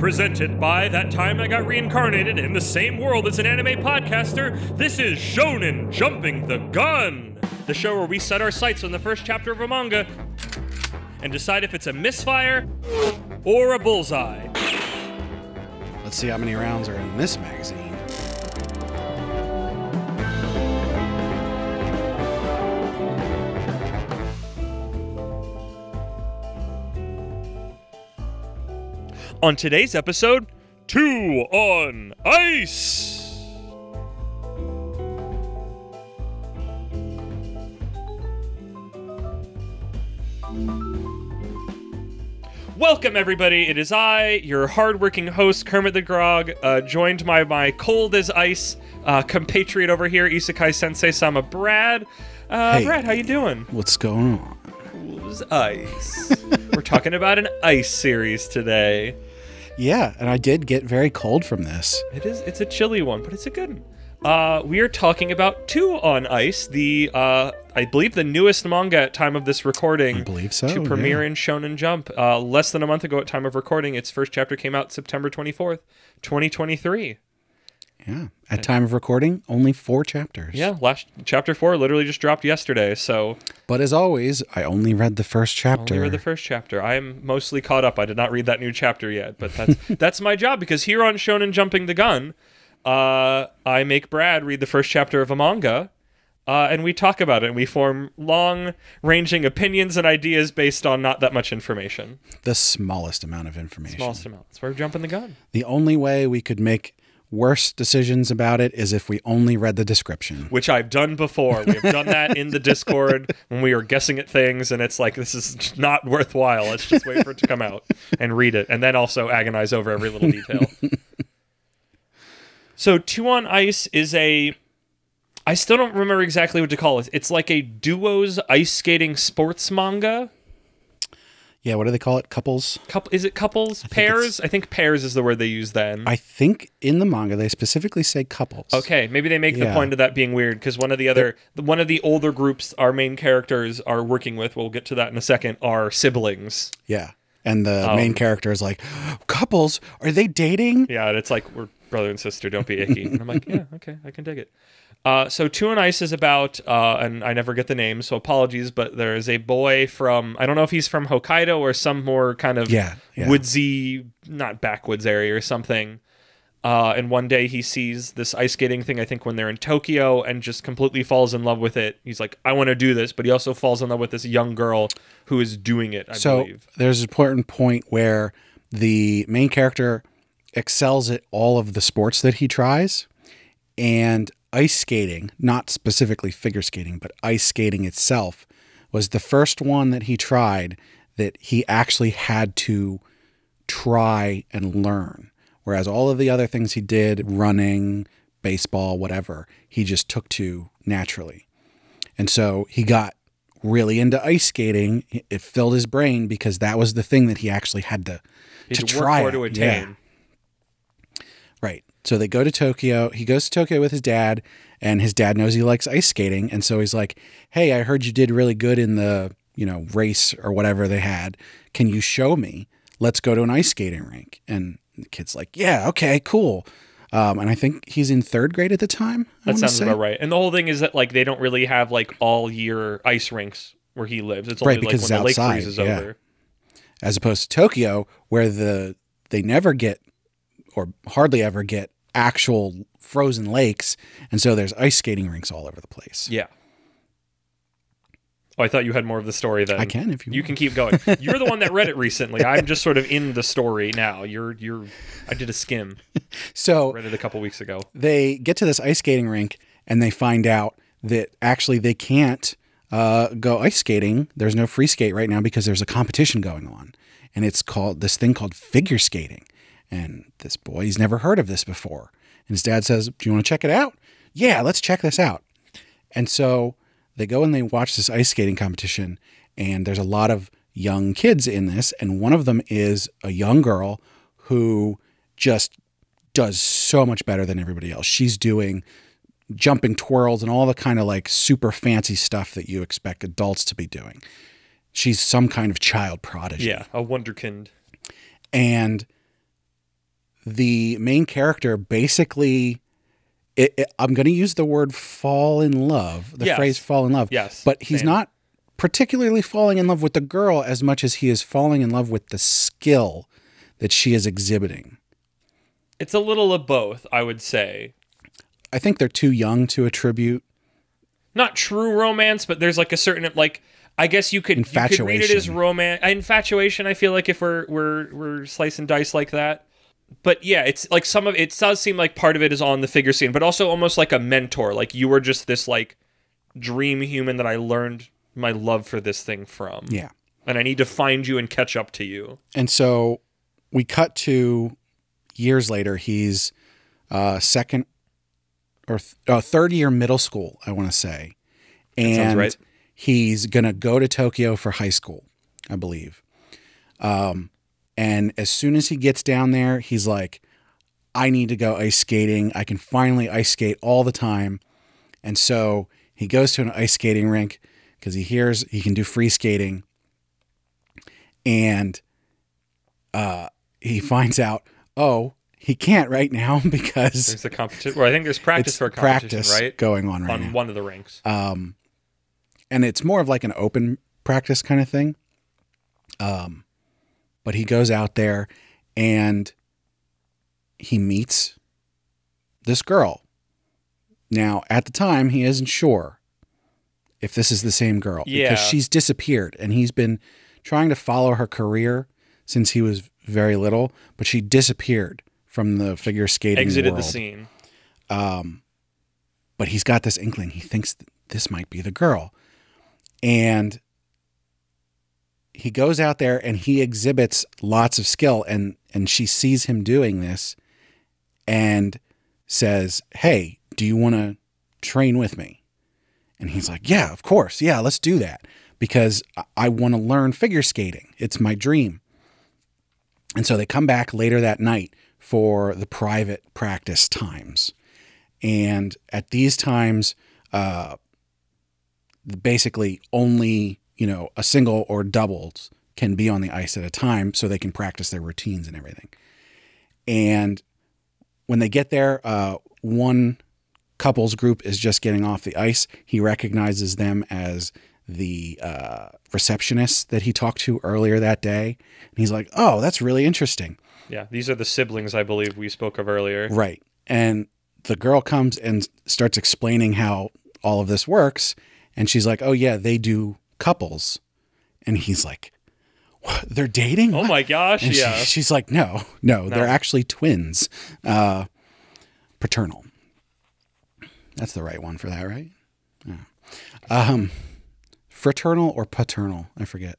Presented by That Time I Got Reincarnated in the same world as an anime podcaster, this is Shonen Jumping the Gun, the show where we set our sights on the first chapter of a manga and decide if it's a misfire or a bullseye. Let's see how many rounds are in this magazine. On today's episode, Two on Ice! Welcome, everybody. It is I, your hardworking host, Kermit D. Grog, uh, joined by my cold as ice uh, compatriot over here, Isekai Sensei Sama Brad. Uh, Hey. Brad, how you doing? What's going on? Cool as ice. We're talking about an ice series today. Yeah, and I did get very cold from this. It is. It's a chilly one, but it's a good one. Uh, we are talking about Two on Ice, the uh, I believe the newest manga at time of this recording. I believe so, To premiere yeah. in Shonen Jump, uh, less than a month ago at time of recording. Its first chapter came out September twenty fourth, twenty twenty three. Yeah. At time of recording, only four chapters. Yeah, last chapter four literally just dropped yesterday. So But as always, I only read the first chapter. only read the first chapter. I am mostly caught up. I did not read that new chapter yet, but that's that's my job because here on Shonen Jumping the Gun, uh, I make Brad read the first chapter of a manga, uh, and we talk about it. and We form long-ranging opinions and ideas based on not that much information. the smallest amount of information. Smallest amount. That's where we're jumping the gun. The only way we could make worse decisions about it is if we only read the description. Which I've done before. We have done that in the Discord when we were guessing at things, and it's like this is not worthwhile. Let's just wait for it to come out and read it, and then also agonize over every little detail. so, Two on Ice is a. I still don't remember exactly what to call it. It's like a duos ice skating sports manga. Yeah, what do they call it? Couples? Couple is it couples pairs? I think pairs is the word they use then. I think in the manga they specifically say couples. Okay, maybe they make the point of that being weird because one of the other, one of the older groups our main characters are working with, we'll get to that in a second, are siblings. Yeah. And the Um, main character is like, couples? Are they dating? Yeah, and it's like we're brother and sister. Don't be icky. And I'm like, yeah, okay, I can dig it. Uh, so Two on Ice is about, uh, and I never get the name, so apologies, but there is a boy from I don't know if he's from Hokkaido or some more kind of Yeah, yeah. woodsy, not backwoods area or something. Uh, and one day he sees this ice skating thing, I think when they're in Tokyo, and just completely falls in love with it. He's like, I want to do this, but he also falls in love with this young girl who is doing it, I so believe. there's an important point where the main character excels at all of the sports that he tries and ice skating not specifically figure skating but ice skating itself was the first one that he tried that he actually had to try and learn whereas all of the other things he did running baseball whatever he just took to naturally and so he got really into ice skating. It filled his brain because that was the thing that he actually had to He to had to work try to Yeah. attain. Right. So they go to Tokyo. He goes to Tokyo with his dad, and his dad knows he likes ice skating, and so he's like, "Hey, I heard you did really good in the you know race or whatever they had. Can you show me? Let's go to an ice skating rink." And the kid's like, "Yeah, okay, cool." Um, and I think he's in third grade at the time. I That sounds say. about right. And the whole thing is that like they don't really have like all year ice rinks where he lives. It's only Right, like because when the it's lake outside, freezes yeah. over. as opposed to Tokyo, where the they never get or hardly ever get actual frozen lakes, and so there's ice skating rinks all over the place. Yeah. Oh, I thought you had more of the story then. I can if you You want. can keep going. You're the one that read it recently. I'm just sort of in the story now. You're you're I did a skim. So Read it a couple weeks ago. they get to this ice skating rink, and they find out that actually they can't uh, go ice skating. There's no free skate right now because there's a competition going on, and it's called this thing called figure skating. And this boy, he's never heard of this before. And his dad says, "Do you want to check it out?" Yeah, let's check this out. And so they go and they watch this ice skating competition, and there's a lot of young kids in this, and one of them is a young girl who just does so much better than everybody else. She's doing jumping twirls and all the kind of like super fancy stuff that you expect adults to be doing. She's some kind of child prodigy. Yeah, a wonderkind. And the main character basically it, it- I'm going to use the word fall in love, the Yes. phrase fall in love. Yes, But he's same. not particularly falling in love with the girl as much as he is falling in love with the skill that she is exhibiting. It's a little of both, I would say. I think they're too young to attribute. Not true romance, but there's like a certain like I guess you could you could read it as Infatuation. romance infatuation. I feel like if we're we're we're slicing dice like that, but yeah, it's like some of it does seem like part of it is on the figure scene, but also almost like a mentor. Like you were just this like dream human that I learned my love for this thing from. Yeah. and I need to find you and catch up to you. And so we cut to years later. He's uh, second or th- uh, third year middle school, I want to say. And right. he's going to go to Tokyo for high school, I believe. Um, and as soon as he gets down there, he's like, I need to go ice skating. I can finally ice skate all the time. And so he goes to an ice skating rink because he hears he can do free skating. And uh, he finds out, oh, he can't right now because There's a competition. Well, I think there's practice for a competition, practice right? going on right On now. one of the rinks. Um, and it's more of like an open practice kind of thing. Um, but he goes out there and he meets this girl. Now, at the time, he isn't sure if this is the same girl Yeah. because she's disappeared and he's been trying to follow her career since he was very little, but she disappeared from the figure skating Exited the scene. Um, but he's got this inkling. He thinks th- this might be the girl. And he goes out there and he exhibits lots of skill and and she sees him doing this and says, "Hey, do you want to train with me?" And he's like, "Yeah, of course. Yeah, let's do that because I, want to learn figure skating. It's my dream." And so they come back later that night for the private practice times. And at these times, uh, basically only, you know, a single or doubles can be on the ice at a time so they can practice their routines and everything. And when they get there, uh, one couples group is just getting off the ice. He recognizes them as the uh, receptionist that he talked to earlier that day. And he's like, oh, that's really interesting. Yeah, these are the siblings I believe we spoke of earlier. Right. And the girl comes and starts explaining how all of this works. And she's like, oh, yeah, they do couples. And he's like, what? They're dating? Oh my gosh, And she- yeah. she's like, no, no, they're actually twins. Uh, paternal. That's the right one for that, right? Yeah. Um, fraternal or paternal? I forget.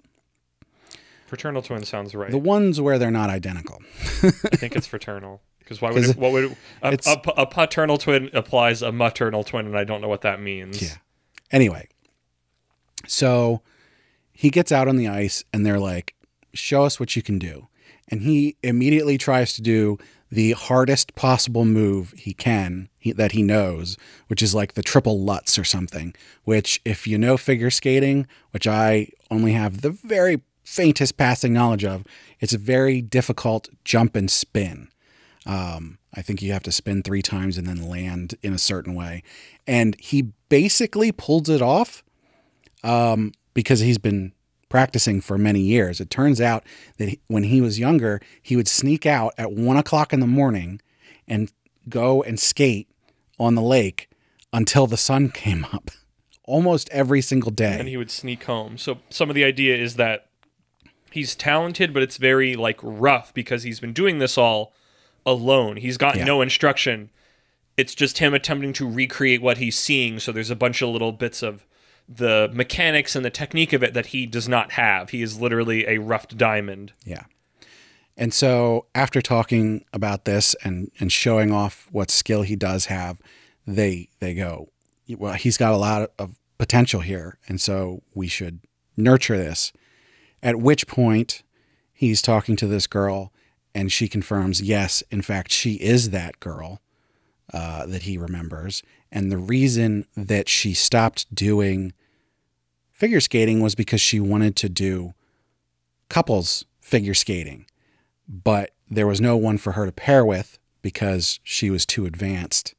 Fraternal twin sounds right. The ones where they're not identical. I think it's fraternal. Because why would it, what would a, a, a paternal twin applies a maternal twin, and I don't know what that means. Yeah. Anyway, so he gets out on the ice and they're like, show us what you can do. And he immediately tries to do the hardest possible move he can he, that he knows, which is like the triple Lutz or something. Which, if you know figure skating, which I only have the very faintest passing knowledge of, it's a very difficult jump and spin. Um, I think you have to spin three times and then land in a certain way. And he basically pulls it off um, because he's been practicing for many years. It turns out that he, when he was younger, he would sneak out at one o'clock in the morning and go and skate on the lake until the sun came up almost every single day. And he would sneak home. So some of the idea is that he's talented, but it's very like rough because he's been doing this all alone. He's got Yeah. no instruction. It's just him attempting to recreate what he's seeing. So there's a bunch of little bits of the mechanics and the technique of it that he does not have. He is literally a roughed diamond. Yeah. And so after talking about this and, and showing off what skill he does have, they they go, well, he's got a lot of potential here, and so we should nurture this. At which point he's talking to this girl and she confirms, yes, in fact, she is that girl uh, that he remembers. And the reason that she stopped doing figure skating was because she wanted to do couples figure skating. but there was no one for her to pair with because she was too advanced.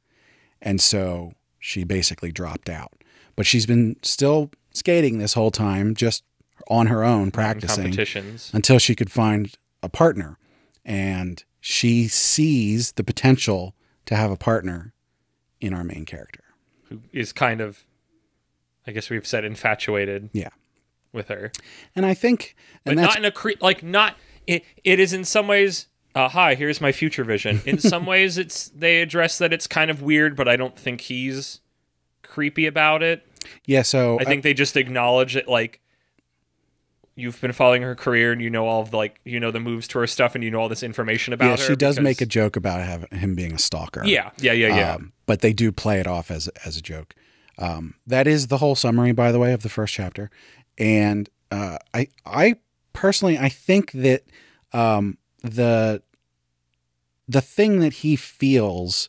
And so she basically dropped out. But she's been still skating this whole time, just on her own, practicing competitions. until she could find a partner. And she sees the potential to have a partner in our main character. Who is kind of, I guess we've said, infatuated Yeah. with her, And I think, but and that's not in a cre- like not. It, it is in some ways. Uh, hi, here's my future vision. In some ways, it's they address that it's kind of weird, but I don't think he's creepy about it. yeah. So I think they just acknowledge it like you've been following her career and you know all of the, like you know the moves to her stuff and you know all this information about yeah, her. she does because- make a joke about have, him being a stalker. Yeah, yeah, yeah, yeah. Um, but they do play it off as as a joke. Um, that is the whole summary, by the way, of the first chapter. And uh, I I personally I think that um, the the thing that he feels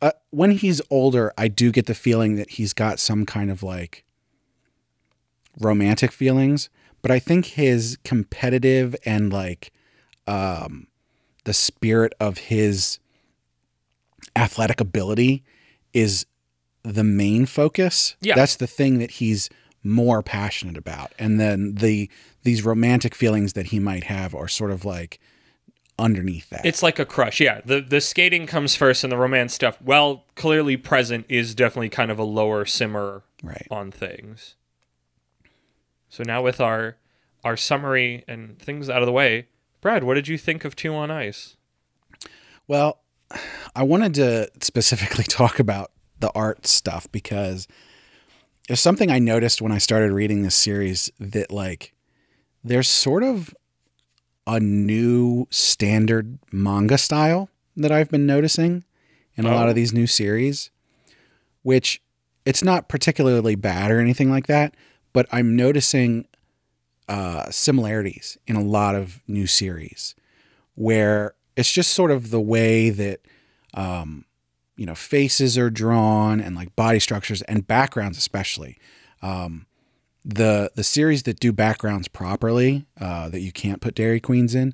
uh, when he's older, I do get the feeling that he's got some kind of like romantic feelings. But I think his competitive and like um, the spirit of his athletic ability is the main focus. Yeah. That's the thing that he's more passionate about. And then the these romantic feelings that he might have are sort of like underneath that. It's like a crush. Yeah, the the skating comes first, and the romance stuff, well, clearly present, is definitely kind of a lower simmer right. on things. So now with our our summary and things out of the way, Brad, what did you think of Two on Ice? Well, I wanted to specifically talk about the art stuff because there's something I noticed when I started reading this series that like there's sort of a new standard manga style that I've been noticing in a lot Oh. of these new series, which it's not particularly bad or anything like that, but I'm noticing uh, similarities in a lot of new series where it's just sort of the way that um, you know faces are drawn and like body structures and backgrounds especially. Um, the the series that do backgrounds properly uh, that you can't put dairy queens in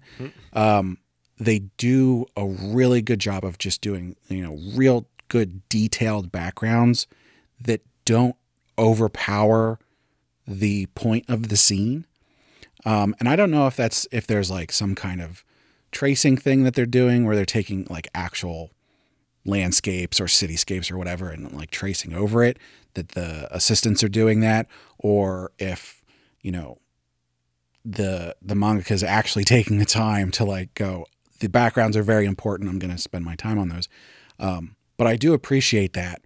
um, they do a really good job of just doing you know real good detailed backgrounds that don't overpower the point of the scene. Um, and i don't know if that's if there's like some kind of tracing thing that they're doing where they're taking like actual landscapes or cityscapes or whatever and like tracing over it that the assistants are doing that or if you know the the mangaka is actually taking the time to like go the backgrounds are very important. I'm going to spend my time on those. Um, but i do appreciate that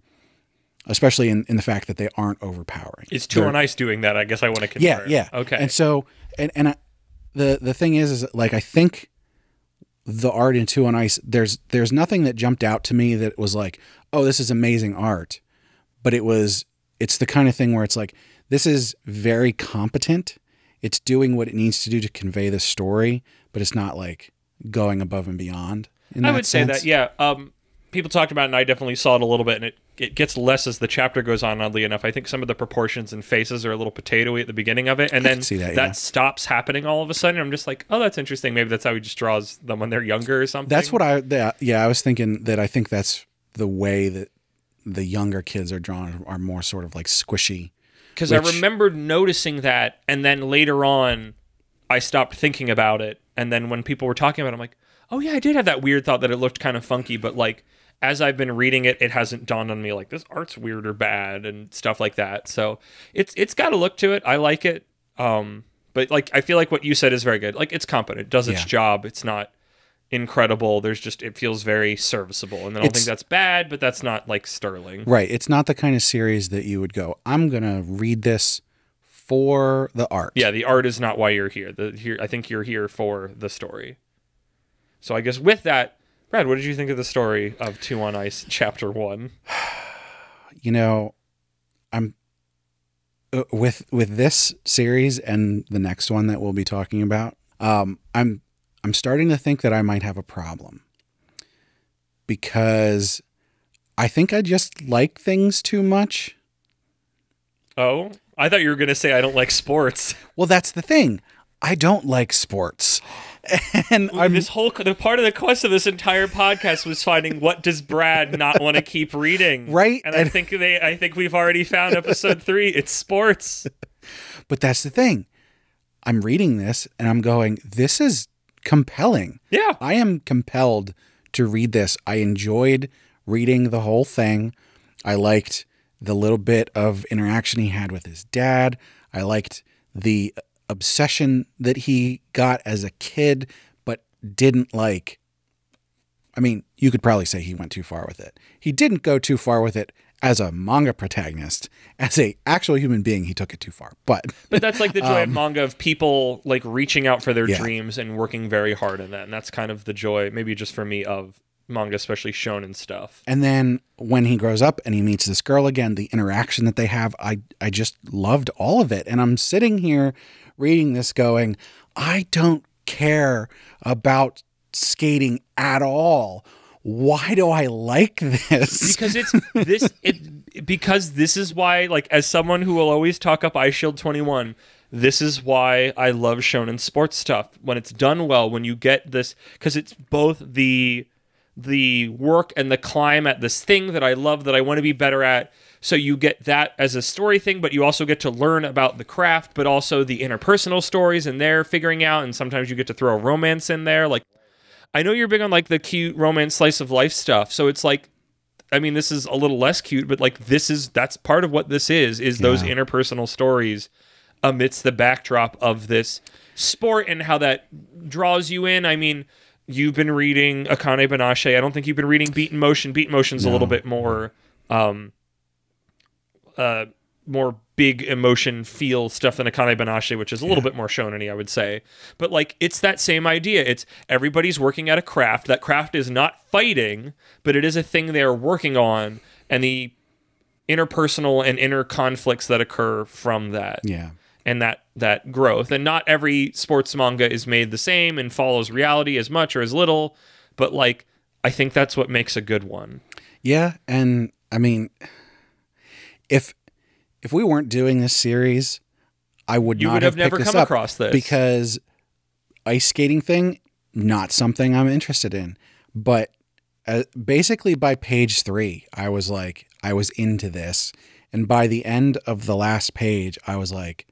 especially in, in the fact that they aren't overpowering It's Two They're- on Ice doing that? I guess I want to confirm. yeah, yeah. Okay. And so, and and I, the the thing is, is like I think the art in Two on Ice, there's there's nothing that jumped out to me that was like, oh, this is amazing art, but it was it's the kind of thing where it's like this is very competent. It's doing what it needs to do to convey the story, but it's not like going above and beyond. In I would say that, yeah. Um, people talked about it, and I definitely saw it a little bit, and it, it gets less as the chapter goes on, oddly enough. I think some of the proportions and faces are a little potatoey at the beginning of it, and then see that, yeah. stops happening all of a sudden. I'm just like, oh, that's interesting. Maybe that's how he just draws them when they're younger or something. That's what I that, yeah, I was thinking that I think that's the way that the younger kids are drawn are more sort of like squishy. Because I which- remembered noticing that, and then later on, I stopped thinking about it. And then when people were talking about it, I'm like, oh, yeah, I did have that weird thought that it looked kind of funky. But like, as I've been reading it, it hasn't dawned on me like this art's weird or bad and stuff like that. So it's it's got a look to it. I like it. Um, but like, I feel like what you said is very good. Like, it's competent, does its Yeah. job. It's not incredible. There's just, it feels very serviceable. And I don't It's- think that's bad, but that's not like sterling. Right. It's not the kind of series that you would go, I'm going to read this for the art. Yeah, the art is not why you're here. The here I think you're here for the story. So I guess with that, Brad, what did you think of the story of Two on Ice Chapter One? You know, I'm uh, with with this series and the next one that we'll be talking about. Um, I'm I'm starting to think that I might have a problem because I think I just like things too much. Oh, I thought you were gonna say I don't like sports. Well, that's the thing. I don't like sports. and I'm this whole the part of the quest of this entire podcast was finding what does Brad not want to keep reading, Right, And I think they, I think we've already found episode three. It's sports. but that's the thing. I'm reading this and I'm going, this is compelling. Yeah, I am compelled to read this. I enjoyed reading the whole thing. I liked the little bit of interaction he had with his dad. I liked the obsession that he got as a kid, but didn't like. I mean, you could probably say he went too far with it. He didn't go too far with it as a manga protagonist. As a actual human being, he took it too far. But but that's like the joy of manga of people like reaching out for their Um, Yeah. dreams and working very hard in that, and that's kind of the joy, maybe just for me, of manga, especially shonen stuff. And then when he grows up and he meets this girl again, the interaction that they have, I I just loved all of it. And I'm sitting here reading this going, I don't care about skating at all. Why do I like this? because it's this it because this is why like as someone who will always talk up Eyeshield 21 this is why i love shonen sports stuff when it's done well when you get this because it's both the the work and the climb at this thing that i love that i want to be better at so you get that as a story thing but you also get to learn about the craft but also the interpersonal stories and they're figuring out and sometimes you get to throw a romance in there like I know you're big on like the cute romance slice of life stuff. So it's like I mean this is a little less cute, but like this is that's part of what this is is those interpersonal stories amidst the backdrop of this sport and how that draws you in. I mean, you've been reading Akane Banashi. I don't think you've been reading Beat & Motion. Beat & Motion's a little bit more um uh more big emotion feel stuff than Akane Banashi, which is a little bit more shonen I would say. But like it's that same idea. It's everybody's working at a craft. That craft is not fighting, but it is a thing they're working on and the interpersonal and inner conflicts that occur from that yeah. And that that growth. And not every sports manga is made the same and follows reality as much or as little, but like I think that's what makes a good one. Yeah, and I mean if if we weren't doing this series, I would You not would have picked never come up across this. because ice skating thing not something I'm interested in. But uh, basically by page 3, I was like I was into this and by the end of the last page, I was like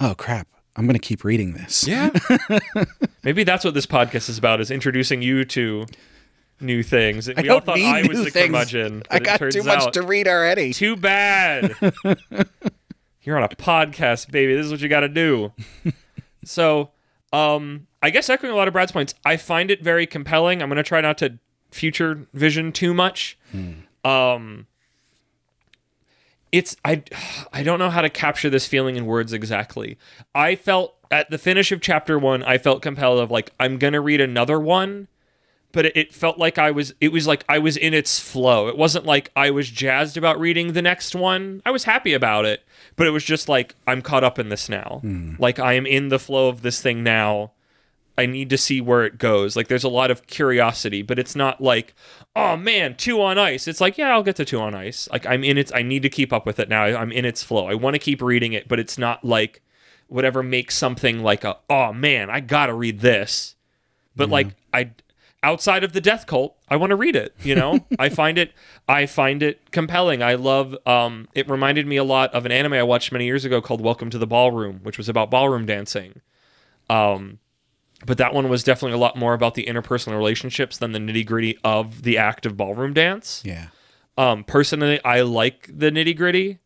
oh crap, I'm going to keep reading this. Yeah. Maybe that's what this podcast is about is introducing you to new things. We I all thought I was the things. curmudgeon. I got too much out- to read already. Too bad. You're on a podcast, baby. This is what you got to do. so, um, I guess echoing a lot of Brad's points, I find it very compelling. I'm going to try not to future vision too much. Um, it's I I don't know how to capture this feeling in words exactly. I felt at the finish of chapter 1, I felt compelled of like I'm going to read another one but it, it felt like I was it was like I was in its flow. It wasn't like I was jazzed about reading the next one. I was happy about it, but it was just like I'm caught up in this now. Hmm. Like I am in the flow of this thing now. I need to see where it goes. Like there's a lot of curiosity, but it's not like, oh man, two on ice. It's like, yeah, I'll get to two on ice. Like I'm in its I need to keep up with it now. I'm in its flow. I want to keep reading it, but it's not like whatever makes something like a, oh man, I gotta read this but like I outside of the death cult, I want to read it, you know? I find it I find it compelling. I love um it reminded me a lot of an anime I watched many years ago called Welcome to the Ballroom, which was about ballroom dancing. Um but that one was definitely a lot more about the interpersonal relationships than the nitty-gritty of the act of ballroom dance. Yeah. Um, personally, I like the nitty gritty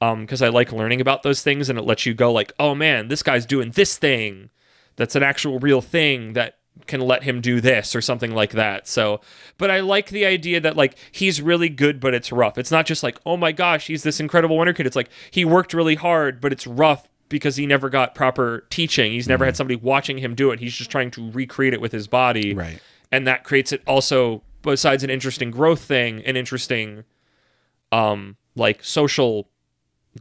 because I like learning about those things and it lets you go like, oh man, this guy's doing this thing that's an actual real thing that can let him do this or something like that. So, but I like the idea that like he's really good, but it's rough. It's not just like, oh my gosh, he's this incredible wonder kid. It's like he worked really hard, but it's rough because he never got proper teaching. He's never had somebody watching him do it. He's just trying to recreate it with his body Right. and that creates it also besides an interesting growth thing an interesting um like social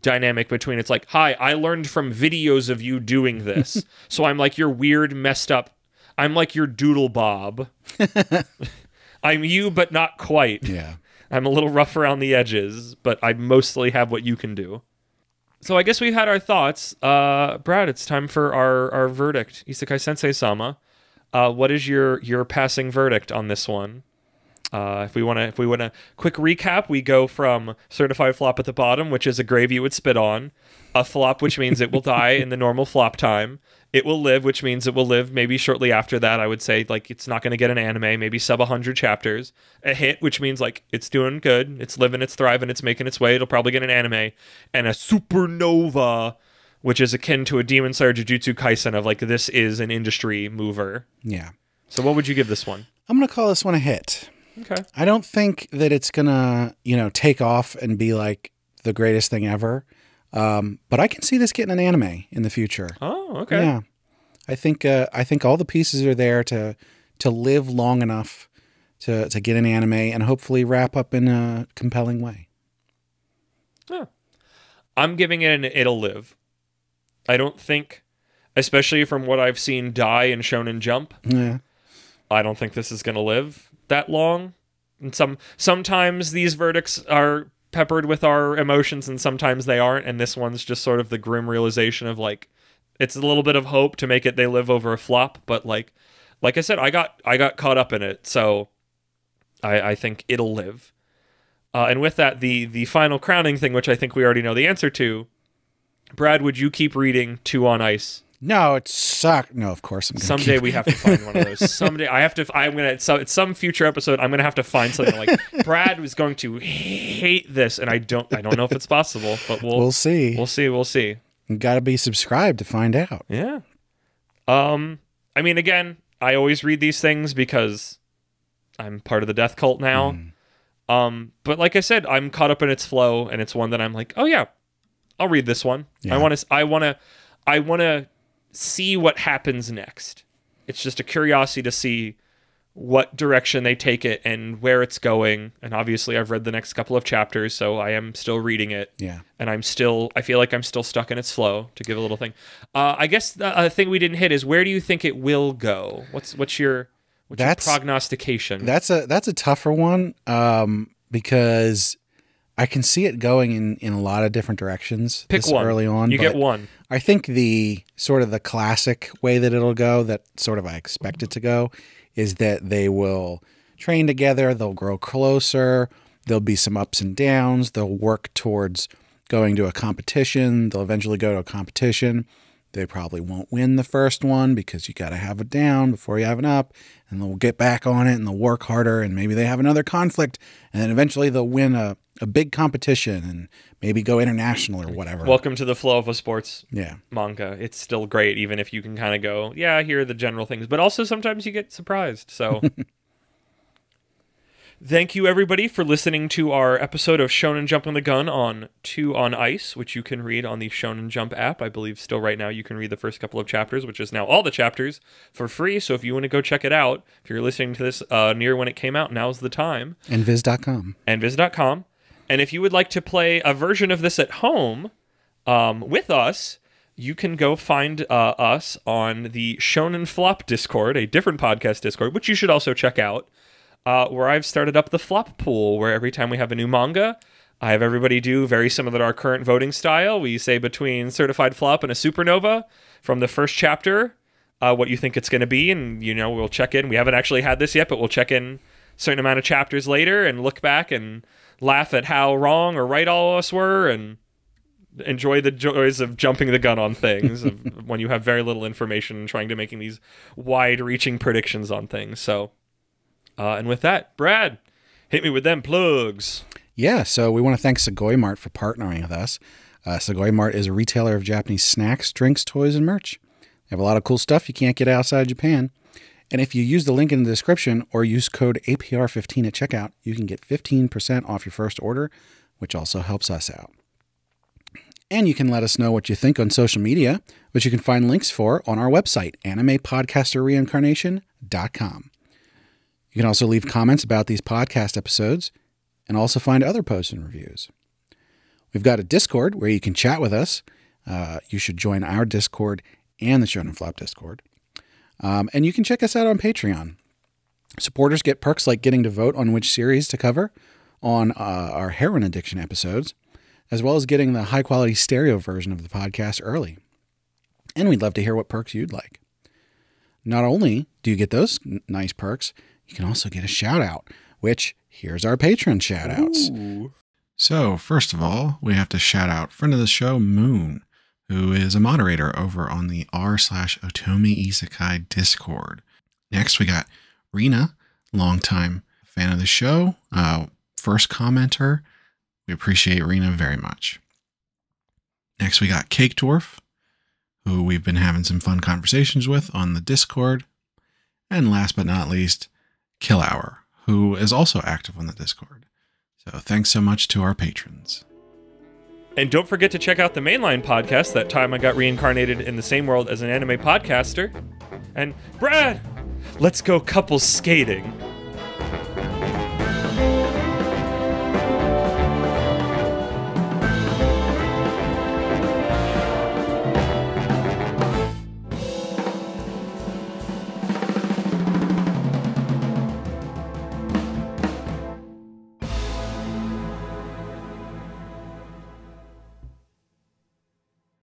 dynamic between it's like hi i learned from videos of you doing this so i'm like your weird messed up i'm like your doodle bob i'm you but not quite Yeah. i'm a little rough around the edges but i mostly have what you can do So I guess we've had our thoughts. Uh, Brad, it's time for our, our verdict. Isekai Sensei Sama. Uh, what is your your passing verdict on this one? Uh, if we want to, if we want to, quick recap, we go from certified flop at the bottom, which is a grave you would spit on, a flop, which means it will die in the normal flop time. It will live, which means it will live maybe shortly after that. I would say like it's not going to get an anime, maybe sub 100 chapters. A hit, which means like it's doing good, it's living, it's thriving, it's making its way. It'll probably get an anime, and a supernova, which is akin to a Demon Slayer Jujutsu Kaisen of like this is an industry mover. Yeah. So what would you give this one? I'm going to call this one a hit. Okay. I don't think that it's going to, you know, take off and be like the greatest thing ever. Um, but I can see this getting an anime in the future. Oh, okay. Yeah. I think uh, I think all the pieces are there to to live long enough to to get an anime and hopefully wrap up in a compelling way. Yeah, I'm giving it an it'll live. I don't think, especially from what I've seen die in Shonen Jump, Yeah. I don't think this is going to live that long. And some sometimes these verdicts are peppered with our emotions, and sometimes they aren't. And this one's just sort of the grim realization of like, it's a little bit of hope to make it they live over a flop, but like, like I said, I got I got caught up in it, so I I think it'll live. Uh, and with that, the the final crowning thing, which I think we already know the answer to, Brad, would you keep reading Two on Ice? No, it sucked. No, of course I'm gonna Someday we have to find one of those. Someday I have to. I'm gonna. So at some future episode, I'm gonna have to find something like Brad was going to hate this, and I don't. I don't know if it's possible, but we'll We'll see. we'll see. We'll see. You got to be subscribed to find out. Yeah. Um. I mean, again, I always read these things because I'm part of the death cult now. Mm. Um. But like I said, I'm caught up in its flow, and it's one that I'm like, oh yeah, I'll read this one. Yeah. I want to. I want to. I want to see what happens next. It's just a curiosity to see what direction they take it and where it's going. And obviously, I've read the next couple of chapters, so I am still reading it Yeah. and I'm still I feel like I'm still stuck in its flow to give a little thing. Uh, I guess the uh, thing we didn't hit is where do you think it will go? What's what's your what's That's- your prognostication? That's a that's a tougher one um, because I can see it going in in a lot of different directions. Pick one early on. You get one. I think the sort of the classic way that it'll go, that sort of I expect it to go, is that they will train together, they'll grow closer, there'll be some ups and downs, they'll work towards going to a competition, they'll eventually go to a competition. They probably won't win the first one because you got to have a down before you have an up, and they'll get back on it and they'll work harder, and maybe they have another conflict, and then eventually they'll win a, a big competition and maybe go international or whatever. Welcome to the flow of a sports yeah. manga. It's still great, even if you can kind of go, yeah, here are the general things, but also sometimes you get surprised. So. Thank you, everybody, for listening to our episode of Shonen Jump on the Gun on Two on Ice, which you can read on the Shonen Jump app. I believe still right now you can read the first couple of chapters, which is now all the chapters for free. So if you want to go check it out, if you're listening to this uh, near when it came out, now's the time And viz.com. and viz.com. And if you would like to play a version of this at home um, with us, you can go find uh, us on the Shonen Flop Discord, a different podcast Discord, which you should also check out, uh, where I've started up the flop pool, where every time we have a new manga, I have everybody do very similar to our current voting style. We say between certified flop and a supernova from the first chapter, uh, what you think it's going to be, and you know we'll check in. We haven't actually had this yet, but we'll check in certain amount of chapters later and look back and laugh at how wrong or right all of us were, and enjoy the joys of jumping the gun on things of when you have very little information and trying to making these wide-reaching predictions on things. So, uh, and with that, Brad, hit me with them plugs. Yeah, so we want to thank Sugoi Mart for partnering with us. Uh, Sugoi Mart is a retailer of Japanese snacks, drinks, toys, and merch. They have a lot of cool stuff you can't get outside Japan. And if you use the link in the description or use code APR15 at checkout, you can get 15% off your first order, which also helps us out. And you can let us know what you think on social media, which you can find links for on our website, animepodcasterreincarnation.com. You can also leave comments about these podcast episodes and also find other posts and reviews. We've got a Discord where you can chat with us. Uh, you should join our Discord and the Shonen Flop Discord. Um, and you can check us out on Patreon. Supporters get perks like getting to vote on which series to cover on uh, our heroin addiction episodes. as well as getting the high quality stereo version of the podcast early. And we'd love to hear what perks you'd like. Not only do you get those n- nice perks, you can also get a shout out, which here's our patron shout outs. So, first of all, we have to shout out friend of the show, Moon, who is a moderator over on the r slash Otome Isekai Discord. Next, we got Rena, longtime fan of the show, uh, first commenter. We appreciate Rena very much. Next, we got Cake Dwarf, who we've been having some fun conversations with on the Discord. And last but not least, Kill Hour, who is also active on the Discord. So thanks so much to our patrons. And don't forget to check out the mainline podcast. That time I got reincarnated in the same world as an anime podcaster. And Brad, let's go couple skating.